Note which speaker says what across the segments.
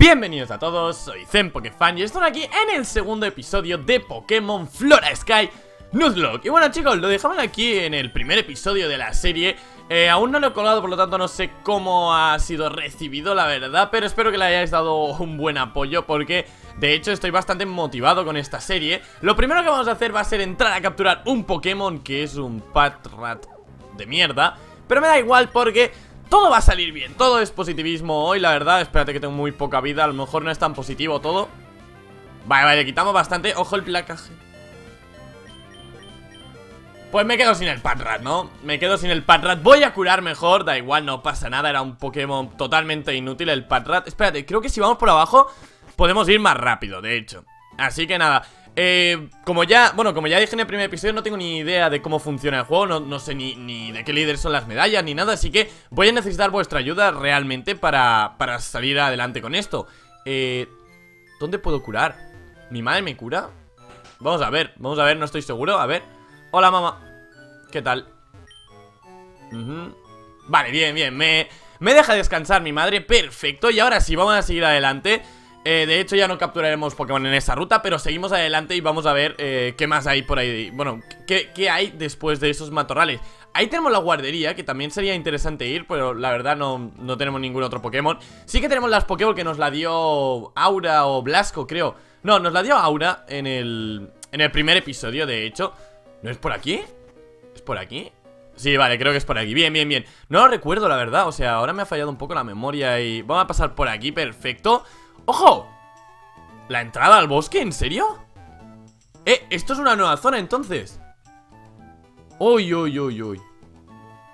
Speaker 1: Bienvenidos a todos, soy Zen Pokefan y estoy aquí en el segundo episodio de Pokémon Flora Sky Nuzlocke Y bueno chicos, lo dejamos aquí en el primer episodio de la serie. Eh, Aún no lo he colgado, por lo tanto no sé cómo ha sido recibido, la verdad Pero espero que le hayáis dado un buen apoyo porque de hecho estoy bastante motivado con esta serie. Lo primero que vamos a hacer va a ser entrar a capturar un Pokémon que es un Patrat de mierda Pero me da igual porque todo va a salir bien, todo es positivismo hoy, la verdad. Espérate que tengo muy poca vida, a lo mejor no es tan positivo todo. Vale, vale, quitamos bastante. Ojo el placaje. Pues me quedo sin el Patrat, ¿no? Me quedo sin el Patrat Voy a curar mejor, da igual, no pasa nada. Era un Pokémon totalmente inútil el Patrat Espérate, creo que si vamos por abajo Podemos ir más rápido, de hecho. Así que nada eh, como ya, bueno, como ya dije en el primer episodio No tengo ni idea de cómo funciona el juego No, no sé ni, ni, de qué líder son las medallas Ni nada, así que voy a necesitar vuestra ayuda Realmente para, para salir adelante con esto eh, ¿Dónde puedo curar? ¿Mi madre me cura? Vamos a ver, vamos a ver, no estoy seguro A ver, hola mamá ¿Qué tal? Vale, bien, bien, me, me deja descansar mi madre Perfecto, y ahora sí, vamos a seguir adelante eh, de hecho ya no capturaremos Pokémon en esa ruta Pero seguimos adelante y vamos a ver eh, qué más hay por ahí. Bueno, qué, qué, hay después de esos matorrales. Ahí tenemos la guardería, que también sería interesante ir Pero la verdad no, no tenemos ningún otro Pokémon. Sí que tenemos las Pokémon que nos la dio Aura o Blasco, creo. No, nos la dio Aura en el, en el primer episodio, de hecho. ¿No es por aquí? ¿Es por aquí? Sí, vale, creo que es por aquí, bien, bien, bien. No lo recuerdo, la verdad, o sea, ahora me ha fallado un poco la memoria Y vamos a pasar por aquí, perfecto ¡Ojo! ¿La entrada al bosque? ¿En serio? Eh, esto es una nueva zona entonces Uy, uy, uy, uy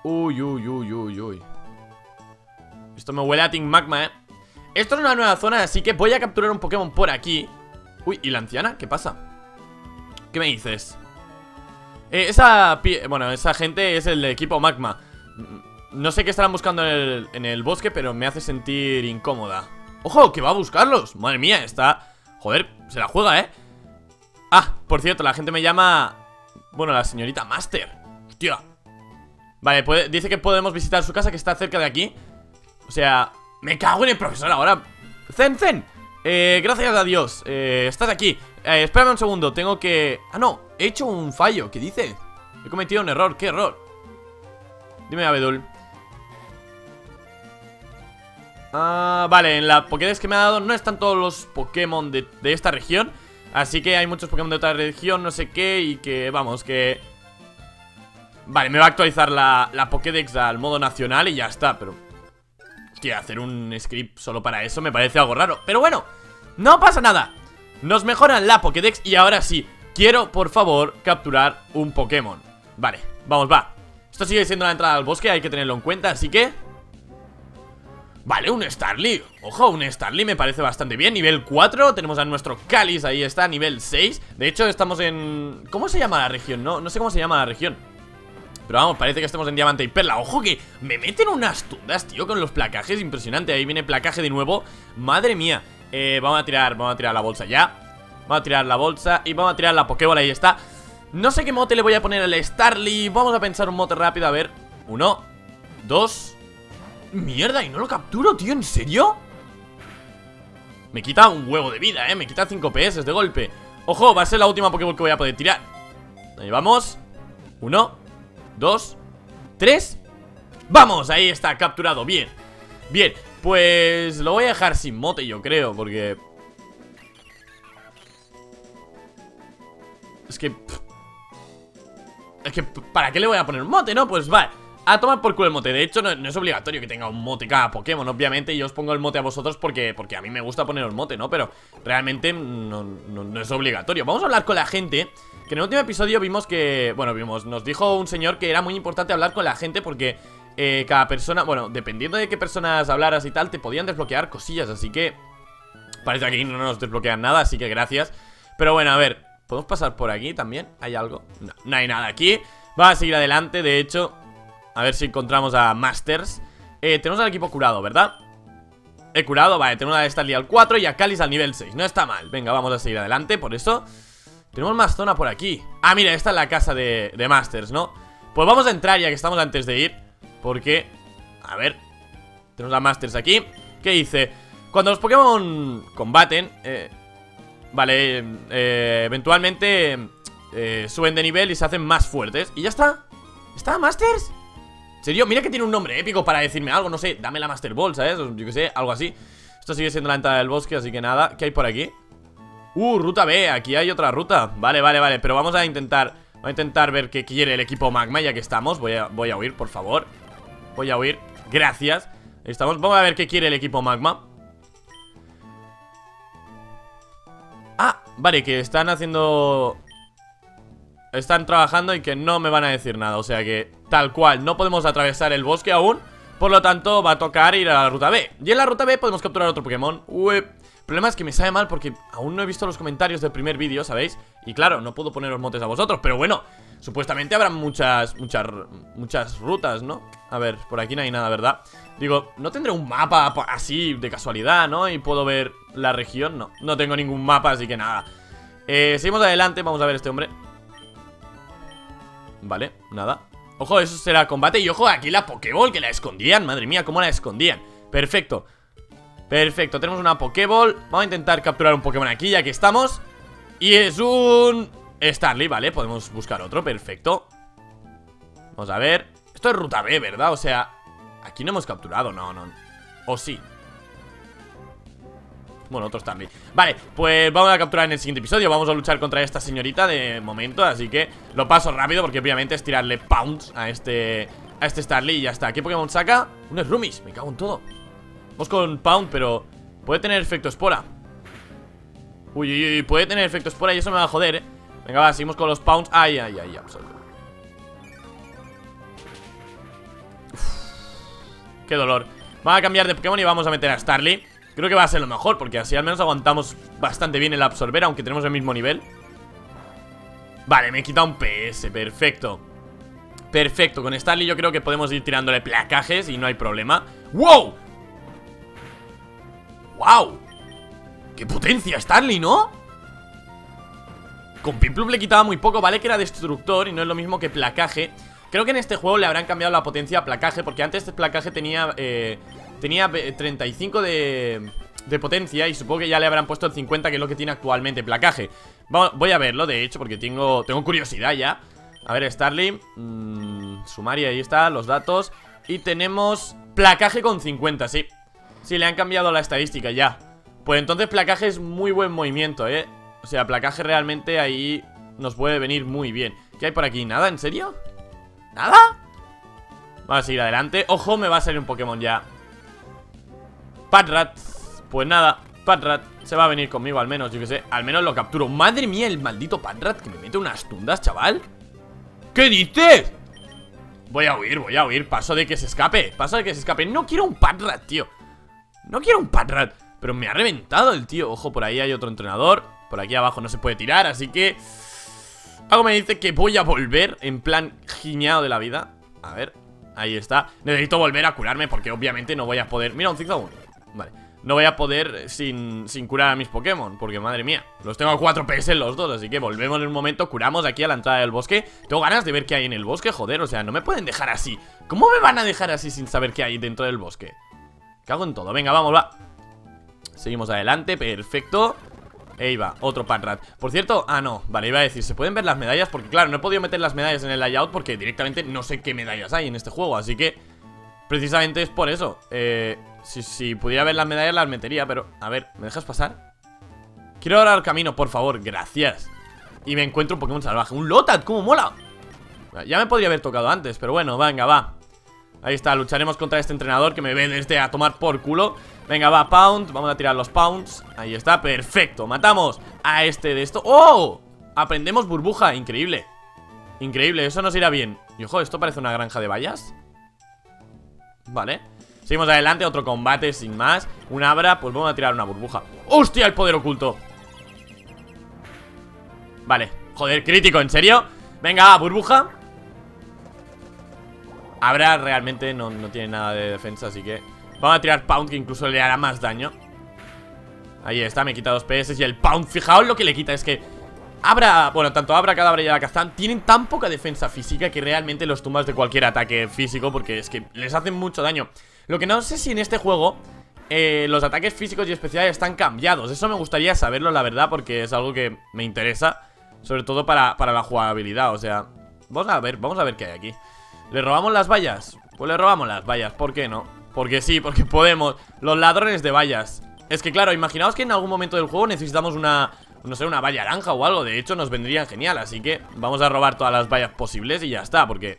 Speaker 1: Uy, uy, uy, uy, uy Esto me huele a Team Magma, eh Esto es una nueva zona, así que voy a capturar un Pokémon por aquí Uy, ¿y la anciana? ¿Qué pasa? ¿Qué me dices? Eh, esa... Bueno, esa gente es el equipo Magma No sé qué estarán buscando en el bosque, pero me hace sentir incómoda ¡Ojo! Que va a buscarlos. Madre mía, está... Joder, se la juega, ¿eh? Ah, por cierto, la gente me llama... Bueno, la señorita Master. Hostia. Vale, dice que podemos visitar su casa que está cerca de aquí. O sea... Me cago en el profesor ahora. Zen, Zen. Eh, gracias a Dios. Eh, Estás aquí. Eh, Espérame un segundo, tengo que... Ah, no, he hecho un fallo ¿Qué dice? He cometido un error, ¿qué error? Dime, Abedul Ah, vale, en la Pokédex que me ha dado no están todos los Pokémon de, esta región Así que hay muchos Pokémon de otra región, no sé qué Y que, vamos, que... Vale, me va a actualizar la, la Pokédex al modo nacional y ya está, pero... Hostia, hacer un script solo para eso me parece algo raro. Pero bueno, no pasa nada. Nos mejoran la Pokédex y ahora sí Quiero, por favor, capturar un Pokémon. Vale, vamos, va. Esto sigue siendo la entrada al bosque, hay que tenerlo en cuenta, así que... Vale, un Starly. Ojo, un Starly me parece bastante bien. Nivel 4, tenemos a nuestro Calis, ahí está, nivel 6 De hecho, estamos en... ¿Cómo se llama la región? No, no sé cómo se llama la región. Pero vamos, parece que estamos en Diamante y Perla. Ojo que me meten unas tundas, tío, con los placajes Impresionante, ahí viene placaje de nuevo. Madre mía. Eh, Vamos a tirar, vamos a tirar la bolsa ya. Vamos a tirar la bolsa y vamos a tirar la Pokébola, ahí está. No sé qué mote le voy a poner al Starly. Vamos a pensar un mote rápido, a ver. Uno, dos Mierda, y no lo capturo, tío, ¿en serio? Me quita un huevo de vida, eh Me quita 5 PS de golpe. Ojo, va a ser la última Pokéball que voy a poder tirar. Ahí vamos. Uno Dos Tres. ¡Vamos! Ahí está, capturado, bien. Bien, pues lo voy a dejar sin mote yo creo Porque... Es que... Es que, ¿para qué le voy a poner mote, no? Pues vale a tomar por culo el mote. De hecho, no, es obligatorio que tenga un mote cada Pokémon, obviamente. Yo os pongo el mote a vosotros porque, porque a mí me gusta poner el mote, ¿no? Pero realmente no, es obligatorio. Vamos a hablar con la gente. Que en el último episodio vimos que... Bueno, vimos, nos dijo un señor que era muy importante hablar con la gente porque... Eh, cada persona, bueno, dependiendo de qué personas hablaras y tal, te podían desbloquear cosillas, así que... Parece que aquí no nos desbloquean nada, así que gracias Pero bueno, a ver, ¿podemos pasar por aquí también? ¿Hay algo? No, no hay nada aquí Va a seguir adelante, de hecho a ver si encontramos a Masters eh, Tenemos al equipo curado, ¿verdad? He curado, vale, tenemos a Starly al 4 y a Calis al nivel 6 No está mal, venga, vamos a seguir adelante Por eso Tenemos más zona por aquí Ah, mira, esta es la casa de, Masters, ¿no? Pues vamos a entrar ya que estamos antes de ir Porque, a ver Tenemos a Masters aquí ¿Qué dice? Cuando los Pokémon combaten, eh, vale, eh, eventualmente suben de nivel y se hacen más fuertes. Y ya está. ¿Está Masters? ¿En serio? Mira que tiene un nombre épico para decirme algo, no sé, dame la Master Ball, ¿sabes? yo qué sé, algo así. Esto sigue siendo la entrada del bosque, así que nada. ¿Qué hay por aquí? Uh, ruta B, aquí hay otra ruta Vale, vale, vale, pero vamos a intentar Vamos a intentar ver qué quiere el equipo Magma Ya que estamos, voy a, voy a huir, por favor Voy a huir, gracias Estamos, vamos a ver qué quiere el equipo Magma Ah, vale, que están haciendo... Están trabajando y que no me van a decir nada O sea que, tal cual, no podemos atravesar el bosque aún Por lo tanto, va a tocar ir a la ruta B Y en la ruta B podemos capturar otro Pokémon Uy el problema es que me sabe mal porque aún no he visto los comentarios del primer vídeo, ¿sabéis? Y claro, no puedo poneros motes a vosotros, pero bueno Supuestamente habrá muchas, muchas, muchas rutas, ¿no? A ver, por aquí no hay nada, ¿verdad? Digo, ¿no tendré un mapa así de casualidad, no? Y puedo ver la región, no No tengo ningún mapa, así que nada eh, Seguimos adelante, vamos a ver este hombre Vale, nada Ojo, eso será combate Y ojo, aquí la Pokéball que la escondían Madre mía, cómo la escondían. Perfecto. Perfecto, tenemos una Pokéball. Vamos a intentar capturar un Pokémon aquí ya que estamos. Y es un... Starly, vale, podemos buscar otro, perfecto. Vamos a ver. Esto es ruta B, ¿verdad? O sea, aquí no hemos capturado, no, no. O sí bueno, otro Starly Vale, pues vamos a capturar en el siguiente episodio. Vamos a luchar contra esta señorita de momento Así que lo paso rápido porque obviamente es tirarle pounds a este A este Starly y ya está. ¿Qué Pokémon saca? Un Rumis, me cago en todo. Vamos con Pound, pero puede tener efecto espora. Uy, uy, uy, puede tener efecto espora y eso me va a joder, eh Venga, va, seguimos con los Pounds. Ay, ay, ay, absoluto. Qué dolor. Vamos a cambiar de Pokémon y vamos a meter a Starly Creo que va a ser lo mejor, porque así al menos aguantamos bastante bien el absorber, aunque tenemos el mismo nivel Vale, me he quitado un PS, perfecto Perfecto, con Starly yo creo que podemos ir tirándole placajes y no hay problema ¡Wow! ¡Wow! ¡Qué potencia, Starly, ¿no? Con Piplup le quitaba muy poco, vale que era destructor y no es lo mismo que placaje Creo que en este juego le habrán cambiado la potencia a placaje Porque antes este placaje tenía eh, Tenía 35 de, de potencia Y supongo que ya le habrán puesto el 50 Que es lo que tiene actualmente placaje Voy a verlo, de hecho, porque tengo, tengo curiosidad ya A ver, Starly mmm, Sumaria, ahí está, los datos Y tenemos placaje con 50, sí Sí, le han cambiado la estadística ya Pues entonces placaje es muy buen movimiento, ¿eh? O sea, placaje realmente ahí nos puede venir muy bien ¿Qué hay por aquí? ¿Nada? ¿En serio? ¿Nada? Vamos a seguir adelante Ojo, me va a salir un Pokémon ya Patrat. Pues nada, Patrat se va a venir conmigo al menos, yo que sé Al menos lo capturo. Madre mía, el maldito Patrat que me mete unas tundas, chaval. ¿Qué dices? Voy a huir, voy a huir. Paso de que se escape, paso de que se escape. No quiero un Patrat, tío. No quiero un Patrat. Pero me ha reventado el tío. Ojo, por ahí hay otro entrenador. Por aquí abajo no se puede tirar, así que... Algo me dice que voy a volver En plan giñado de la vida. A ver, ahí está. Necesito volver a curarme porque obviamente no voy a poder. Mira, un zigzag Vale. No voy a poder sin, sin curar a mis Pokémon Porque madre mía, los tengo a 4 PS los dos Así que volvemos en un momento, curamos aquí a la entrada del bosque. Tengo ganas de ver qué hay en el bosque, joder O sea, no me pueden dejar así. ¿Cómo me van a dejar así sin saber qué hay dentro del bosque? Cago en todo, venga, vamos, va. Seguimos adelante, perfecto. Ahí va, otro Patrat Por cierto, ah no, vale, iba a decir, ¿se pueden ver las medallas? Porque claro, no he podido meter las medallas en el layout Porque directamente no sé qué medallas hay en este juego Así que, precisamente es por eso. Eh, si, pudiera ver las medallas las metería Pero, a ver, ¿me dejas pasar? Quiero ahora el camino, por favor, gracias. Y me encuentro un Pokémon salvaje Un Lotat, ¿cómo mola? Ya me podría haber tocado antes, pero bueno, venga, va. Ahí está, lucharemos contra este entrenador que me ve desde a tomar por culo. Venga, va, Pound, vamos a tirar los Pounds. Ahí está, perfecto, matamos a este de esto. ¡Oh! Aprendemos burbuja, increíble. Increíble, eso nos irá bien. Y ojo, esto parece una granja de vallas Vale. Seguimos adelante, otro combate sin más. Un Abra, pues vamos a tirar una burbuja. ¡Hostia, el poder oculto! Vale, joder, crítico, ¿en serio? Venga, burbuja. Abra realmente no, tiene nada de defensa, así que Vamos a tirar Pound, que incluso le hará más daño. Ahí está, me quita dos PS Y el Pound, fijaos lo que le quita Es que Abra, bueno, tanto Abra, Cadabra y Alakazam Tienen tan poca defensa física Que realmente los tumbas de cualquier ataque físico Porque es que les hacen mucho daño Lo que no sé si en este juego eh, los ataques físicos y especiales están cambiados. Eso me gustaría saberlo, la verdad, porque es algo que me interesa. Sobre todo para, para la jugabilidad, o sea... Vamos a ver, vamos a ver qué hay aquí. ¿Le robamos las vallas? Pues le robamos las vallas, ¿por qué no? Porque sí, porque podemos Los ladrones de vallas Es que claro, imaginaos que en algún momento del juego necesitamos una... No sé, una valla naranja o algo. De hecho nos vendrían genial, así que Vamos a robar todas las vallas posibles y ya está Porque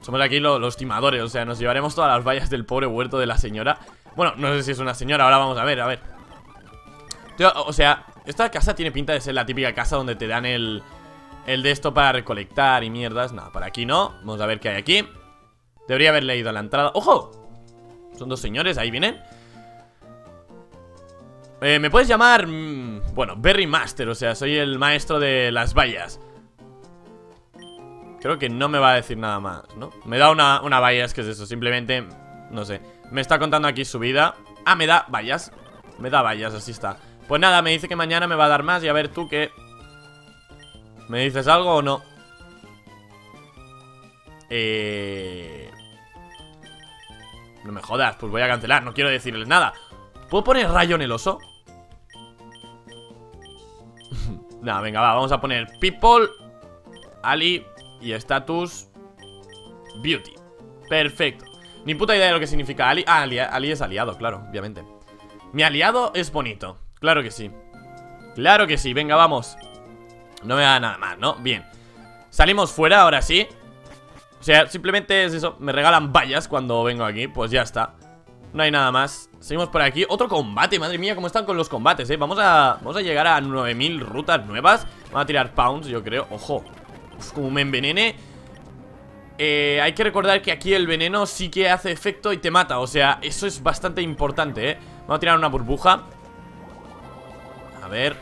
Speaker 1: somos aquí los timadores, o sea, nos llevaremos todas las vallas del pobre huerto de la señora. Bueno, no sé si es una señora, ahora vamos a ver, a ver. O sea, esta casa tiene pinta de ser la típica casa donde te dan el... El de esto para recolectar y mierdas. Nada, por aquí no, vamos a ver qué hay aquí. Debería haber leído la entrada. ¡Ojo! Son dos señores, ahí vienen eh, Me puedes llamar... Mm, bueno, Berry Master, o sea, soy el maestro de las vallas Creo que no me va a decir nada más, ¿no? Me da una, una vallas, que es eso? Simplemente, no sé Me está contando aquí su vida Ah, me da vallas Me da vallas, así está Pues nada, me dice que mañana me va a dar más Y a ver tú qué ¿Me dices algo o no? Eh... No me jodas, pues voy a cancelar No quiero decirles nada ¿Puedo poner rayo en el oso? Nada, venga, va, vamos a poner People Ali y status Beauty. Perfecto. Ni puta idea de lo que significa Ali. Ah, Ali, es aliado, claro, obviamente. Mi aliado es bonito Claro que sí. Claro que sí, venga, vamos. No me da nada más, ¿no? Bien. Salimos fuera, ahora sí. O sea, simplemente es eso Me regalan vallas cuando vengo aquí Pues ya está No hay nada más. Seguimos por aquí. Otro combate, madre mía, cómo están con los combates, ¿eh? Vamos a, vamos a llegar a 9000 rutas nuevas. Vamos a tirar pounds, yo creo. Ojo como me envenene. Eh, Hay que recordar que aquí el veneno sí que hace efecto y te mata. O sea, eso es bastante importante, ¿eh? Vamos a tirar una burbuja. A ver.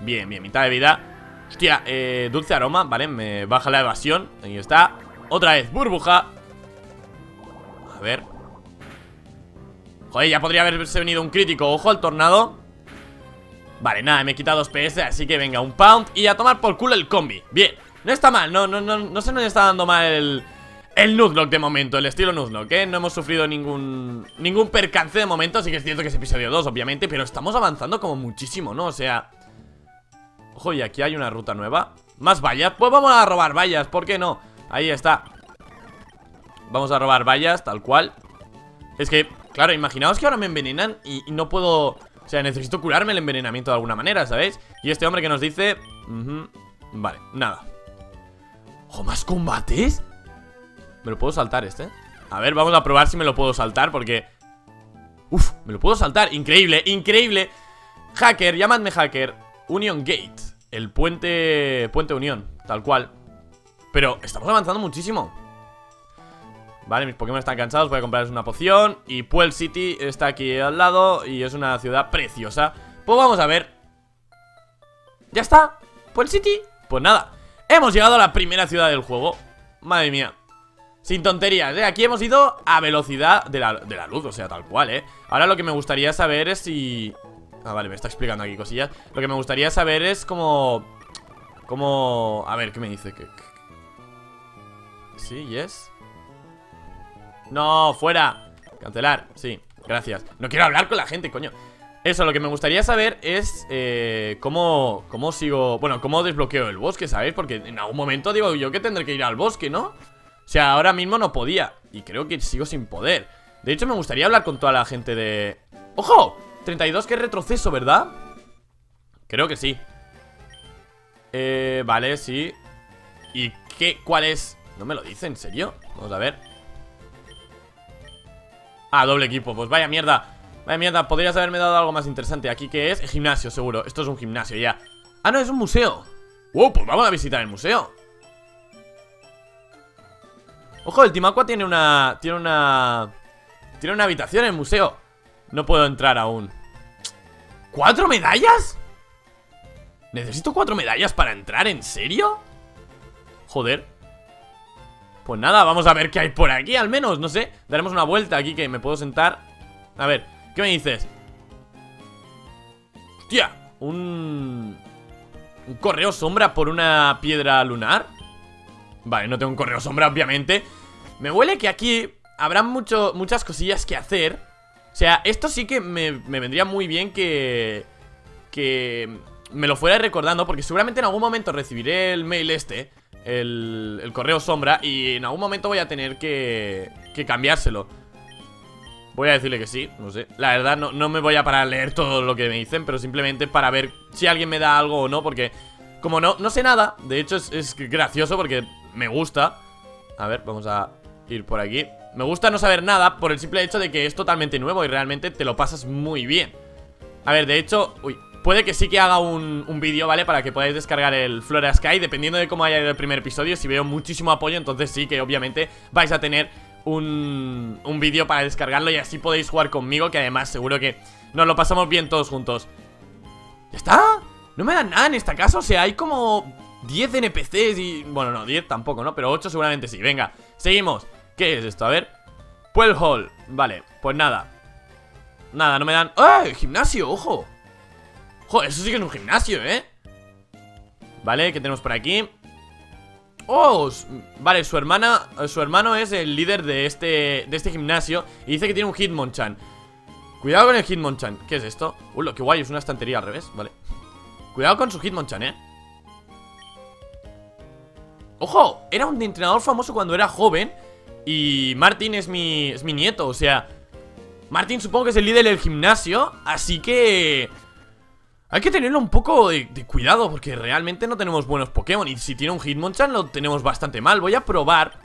Speaker 1: Bien, bien, mitad de vida. Hostia, eh, dulce aroma, vale Me baja la evasión, ahí está. Otra vez, burbuja Joder, ya podría haberse venido un crítico Ojo al tornado Vale, nada, me he quitado 2 PS, así que venga, un pound Y a tomar por culo el combi, bien no está mal, no, no, no, no se nos está dando mal el, el Nuzlocke de momento, el estilo Nuzlocke, ¿eh? No hemos sufrido ningún ningún percance de momento, así que es cierto que es episodio 2, obviamente Pero estamos avanzando como muchísimo, ¿no? O sea... Ojo, y aquí hay una ruta nueva Más vallas, pues vamos a robar vallas, ¿por qué no? Ahí está Vamos a robar vallas, tal cual Es que, claro, imaginaos que ahora me envenenan y, no puedo... O sea, necesito curarme el envenenamiento de alguna manera, ¿sabéis? Y este hombre que nos dice... Vale, nada ¿O más combates? ¿Me lo puedo saltar este? A ver, vamos a probar si me lo puedo saltar porque... Uf, me lo puedo saltar Increíble, increíble Hacker, llamadme hacker Union Gate El puente... Puente Unión Tal cual Pero estamos avanzando muchísimo Vale, mis Pokémon están cansados Voy a comprarles una poción Y Puel City está aquí al lado Y es una ciudad preciosa Pues vamos a ver ¿Ya está? ¿Puel City? Pues nada Hemos llegado a la primera ciudad del juego Madre mía Sin tonterías, ¿eh? Aquí hemos ido a velocidad de la, de la luz, o sea, tal cual, ¿eh? Ahora lo que me gustaría saber es si... Ah, vale, me está explicando aquí cosillas Lo que me gustaría saber es como... Como... A ver, ¿qué me dice? ¿Qué? Sí, yes No, fuera Cancelar, sí, gracias No quiero hablar con la gente, coño eso, lo que me gustaría saber es eh, cómo, cómo sigo... Bueno, cómo desbloqueo el bosque, ¿sabéis? Porque en algún momento digo yo que tendré que ir al bosque, ¿no? O sea, ahora mismo no podía Y creo que sigo sin poder De hecho, me gustaría hablar con toda la gente de... ¡Ojo! 32 que es retroceso, ¿verdad? Creo que sí Eh, vale, sí ¿Y qué? ¿Cuál es? No me lo dice, ¿en serio? Vamos a ver Ah, doble equipo, pues vaya mierda. Vaya mierda, podrías haberme dado algo más interesante Aquí que es gimnasio, seguro. Esto es un gimnasio, ya. Ah, no, es un museo. Wow, pues vamos a visitar el museo. Ojo, el Timacua tiene una... Tiene una... Tiene una habitación en el museo. No puedo entrar aún. ¿Cuatro medallas? ¿Necesito cuatro medallas para entrar? ¿En serio? Joder Pues nada, vamos a ver qué hay por aquí al menos, no sé Daremos una vuelta aquí que me puedo sentar A ver, ¿Qué me dices? Hostia, un... ¿Un correo sombra por una piedra lunar? Vale, no tengo un correo sombra, obviamente Me huele que aquí habrá mucho, muchas cosillas que hacer O sea, esto sí que me, me vendría muy bien que... Que me lo fuera recordando Porque seguramente en algún momento recibiré el mail este el, el correo sombra Y en algún momento voy a tener que, que cambiárselo. Voy a decirle que sí, no sé. La verdad no, no me voy a parar a leer todo lo que me dicen Pero simplemente para ver si alguien me da algo o no Porque como no, no sé nada De hecho es, es gracioso porque me gusta. A ver, vamos a ir por aquí. Me gusta no saber nada por el simple hecho de que es totalmente nuevo Y realmente te lo pasas muy bien. A ver, de hecho, uy Puede que sí que haga un, un vídeo, ¿vale? Para que podáis descargar el Flora Sky Dependiendo de cómo haya ido el primer episodio Si veo muchísimo apoyo, entonces sí que obviamente vais a tener un, un vídeo para descargarlo Y así podéis jugar conmigo Que además seguro que nos lo pasamos bien todos juntos ¿Ya está? No me dan nada en esta casa, o sea, hay como 10 NPCs y... Bueno, no, 10 tampoco, ¿no? Pero 8 seguramente sí, venga, seguimos ¿Qué es esto? A ver Puel Hall, vale, pues nada Nada, no me dan... ¡Ah! Gimnasio, ojo Eso sí que es un gimnasio, ¿eh? Vale, ¿qué tenemos por aquí? Oh, vale, su hermana Su hermano es el líder de este De este gimnasio Y dice que tiene un Hitmonchan Cuidado con el Hitmonchan ¿Qué es esto? Uy, lo que guay, es una estantería al revés Vale Cuidado con su Hitmonchan, ¿eh? ¡Ojo! Era un entrenador famoso cuando era joven Y Martin es mi, es mi nieto, o sea Martin supongo que es el líder del gimnasio Así que... Hay que tenerlo un poco de, cuidado Porque realmente no tenemos buenos Pokémon Y si tiene un Hitmonchan lo tenemos bastante mal. Voy a probar.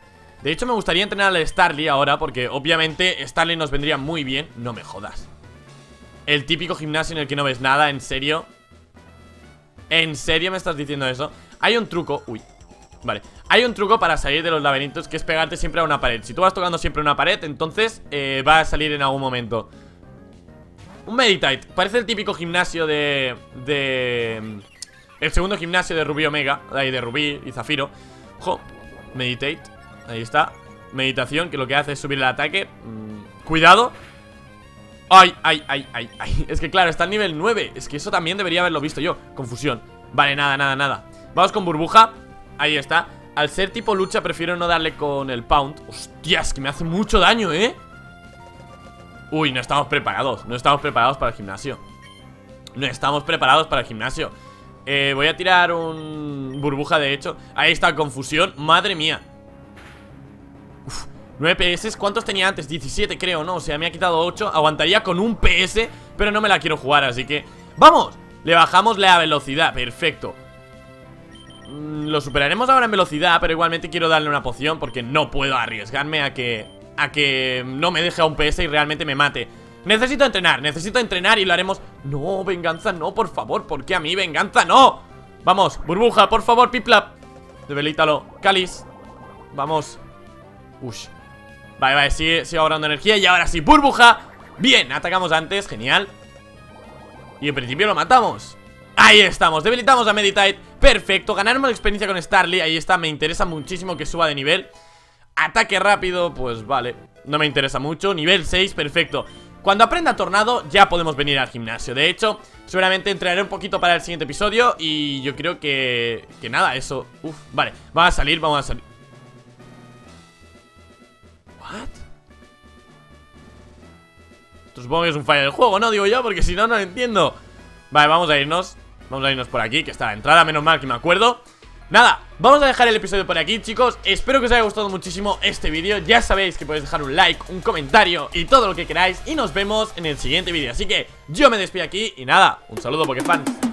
Speaker 1: De hecho me gustaría entrenar al Starly ahora Porque obviamente Starly nos vendría muy bien. No me jodas. El típico gimnasio en el que no ves nada, en serio ¿En serio me estás diciendo eso? Hay un truco, uy Vale, hay un truco para salir de los laberintos Que es pegarte siempre a una pared. Si tú vas tocando siempre una pared, entonces eh, va a salir en algún momento Un Meditate. Parece el típico gimnasio de... De... Mm, el segundo gimnasio de Rubí Omega Ahí de Rubí y Zafiro. Ojo, Meditate. Ahí está. Meditación, que lo que hace es subir el ataque. Mm, Cuidado. Ay, ay, ay, ay, ay. Es que claro, está al nivel 9 Es que eso también debería haberlo visto yo. Confusión. Vale, nada, nada, nada. Vamos con burbuja. Ahí está. Al ser tipo lucha prefiero no darle con el pound. Hostias, que me hace mucho daño, ¿eh? Uy, no estamos preparados No estamos preparados para el gimnasio No estamos preparados para el gimnasio eh, Voy a tirar un burbuja, de hecho Ahí está, confusión Madre mía Uf 9 PS, ¿cuántos tenía antes? 17 creo, ¿no? O sea, me ha quitado 8 Aguantaría con un PS, pero no me la quiero jugar Así que, ¡vamos! Le bajamos la velocidad, perfecto mm, Lo superaremos ahora en velocidad Pero igualmente quiero darle una poción Porque no puedo arriesgarme a que A que no me deje a un PS y realmente me mate. Necesito entrenar, necesito entrenar y lo haremos. No, venganza, no, por favor ¿Por qué a mí, venganza, no? Vamos, burbuja, por favor, piplap. Debilítalo, cáliz. Vamos. Ush. Vale, vale, sigue, sigue ahorrando energía Y ahora sí, burbuja. Bien, atacamos antes, genial. Y en principio lo matamos. Ahí estamos, debilitamos a Meditate Perfecto, ganaremos experiencia con Starly. Ahí está, me interesa muchísimo que suba de nivel Ataque rápido, pues vale. No me interesa mucho, nivel 6, perfecto. Cuando aprenda Tornado ya podemos venir al gimnasio. De hecho, seguramente entrenaré un poquito para el siguiente episodio Y yo creo que... Que nada, eso... Uf, vale, vamos a salir, vamos a salir. Esto supongo que es un fallo del juego, ¿no? Digo yo, porque si no, no lo entiendo. Vale, vamos a irnos. Vamos a irnos por aquí, que está la entrada, menos mal que me acuerdo. Nada, vamos a dejar el episodio por aquí, chicos. Espero que os haya gustado muchísimo este vídeo. Ya sabéis que podéis dejar un like, un comentario Y todo lo que queráis. Y nos vemos en el siguiente vídeo. Así que yo me despido aquí Y nada, un saludo Pokéfans